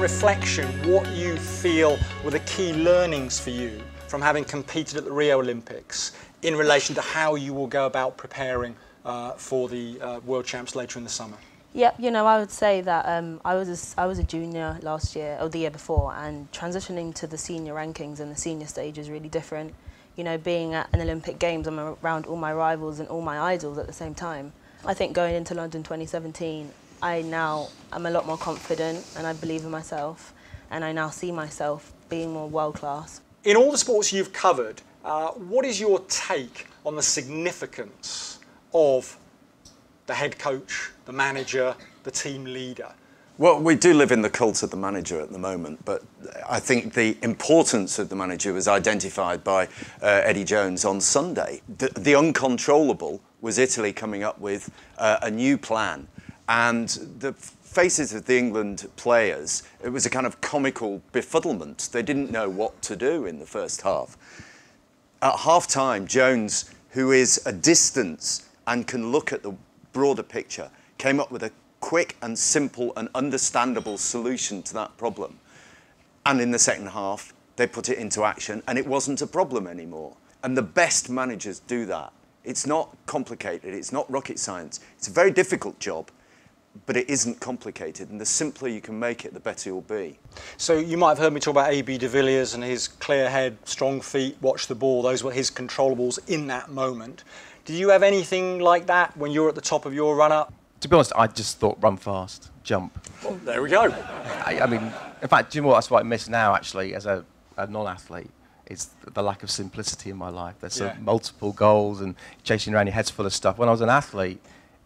on reflection what you feel were the key learnings for you from having competed at the Rio Olympics in relation to how you will go about preparing uh, for the uh, World Champs later in the summer? Yeah, you know, I would say that um, I was a, I was a junior last year or the year before, and transitioning to the senior rankings and the senior stage is really different. You know, being at an Olympic Games, I'm around all my rivals and all my idols at the same time. I think going into London 2017, I now am a lot more confident and I believe in myself, and I now see myself being more world class. In all the sports you've covered, uh, what is your take on the significance of the head coach, the manager, the team leader? Well, we do live in the cult of the manager at the moment, but I think the importance of the manager was identified by uh, Eddie Jones on Sunday. The, the, uncontrollable was Italy coming up with uh, a new plan, and the faces of the England players, it was a kind of comical befuddlement. They didn't know what to do in the first half. At half time, Jones, who is a distance and can look at the broader picture, came up with a quick and simple and understandable solution to that problem. And in the second half, they put it into action and it wasn't a problem anymore. And the best managers do that. It's not complicated, it's not rocket science. It's a very difficult job, but it isn't complicated. And the simpler you can make it, the better you'll be. So you might have heard me talk about AB de Villiers and his clear head, strong feet, watch the ball. Those were his controllables in that moment. Did you have anything like that when you're at the top of your run up? To be honest, I just thought run fast, jump. Well, there we go. I, I, mean, in fact, do you know what? That's what I miss now, actually, as a, a non athlete. Is the lack of simplicity in my life. There's yeah. multiple goals and chasing around your head's full of stuff. When I was an athlete,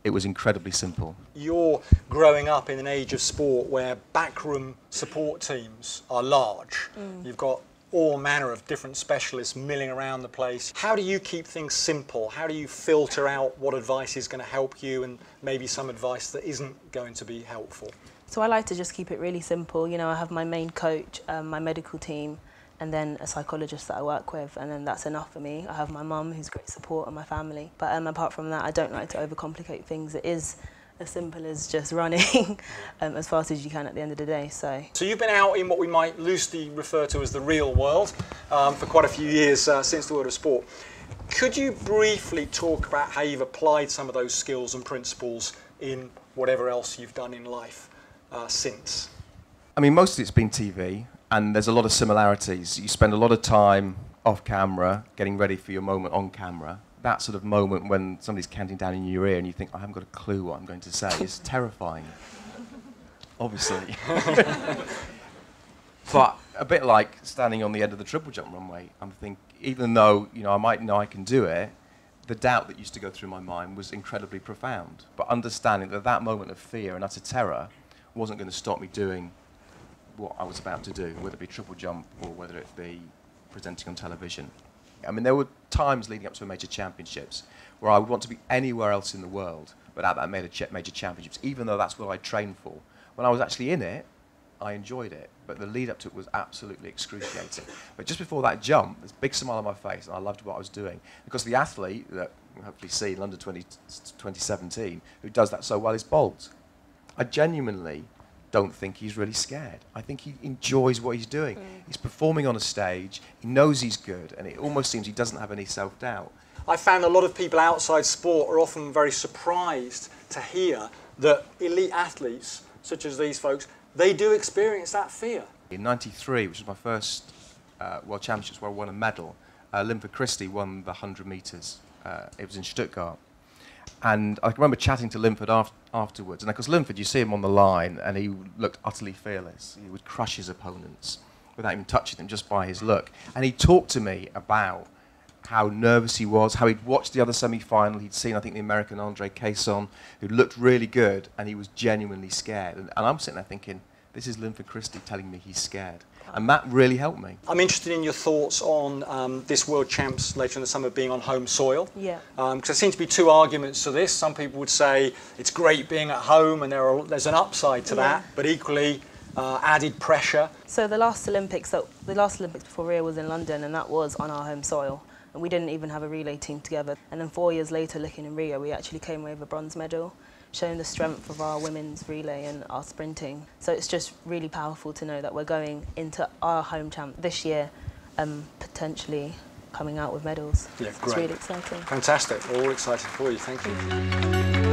it was incredibly simple. You're growing up in an age of sport where backroom support teams are large. Mm. You've got all manner of different specialists milling around the place. How do you keep things simple? How do you filter out what advice is going to help you and maybe some advice that isn't going to be helpful? So I like to just keep it really simple. You know, I have my main coach, um, my medical team, and then a psychologist that I work with, and then that's enough for me. I have my mum, who's great support, and my family. But um, apart from that, I don't like to overcomplicate things. It is as simple as just running um, as fast as you can at the end of the day. So, so you've been out in what we might loosely refer to as the real world um, for quite a few years uh, since the world of sport. Could you briefly talk about how you've applied some of those skills and principles in whatever else you've done in life uh, since? I mean, mostly it's been TV, and there's a lot of similarities. You spend a lot of time off camera getting ready for your moment on camera that sort of moment when somebody's counting down in your ear and you think, I haven't got a clue what I'm going to say is terrifying. Obviously. but a bit like standing on the end of the triple jump runway, I'm thinking, even though you know I might know I can do it, the doubt that used to go through my mind was incredibly profound. But understanding that that moment of fear and utter terror wasn't going to stop me doing what I was about to do, whether it be triple jump or whether it be presenting on television. I mean, there were times leading up to major championships where I would want to be anywhere else in the world but at major, major championships, even though that's what I trained for. When I was actually in it, I enjoyed it, but the lead up to it was absolutely excruciating. but just before that jump, there's a big smile on my face, and I loved what I was doing. Because the athlete that we'll hopefully see in London 20, 2017, who does that so well, is Bolt. I genuinely don't think he's really scared. I think he enjoys what he's doing. Mm. He's performing on a stage, he knows he's good, and it almost seems he doesn't have any self doubt. I found a lot of people outside sport are often very surprised to hear that elite athletes, such as these folks, they do experience that fear. In 93, which was my first uh, World Championships where I won a medal, uh, Linford Christie won the 100 metres. Uh, it was in Stuttgart. And I remember chatting to Linford after, afterwards. And because Linford, you see him on the line, and he looked utterly fearless. He would crush his opponents without even touching them, just by his look. And he talked to me about how nervous he was, how he'd watched the other semi-final. He'd seen, I think, the American Andre Cason, who looked really good, and he was genuinely scared. And, and I'm sitting there thinking, this is Linford Christie telling me he's scared. And that really helped me. I'm interested in your thoughts on um, this World Champs later in the summer being on home soil. Yeah. Because um, there seem to be two arguments to this. Some people would say it's great being at home and there are, there's an upside to yeah. that, but equally uh, added pressure. So the last Olympics, so the last Olympics before Rio was in London, and that was on our home soil. and we didn't even have a relay team together. And then four years later, looking in Rio, we actually came away with a bronze medal, showing the strength of our women's relay and our sprinting. So it's just really powerful to know that we're going into our home champ this year, um, potentially coming out with medals. Yeah, great. It's really exciting. Fantastic. We're all excited for you. Thank you.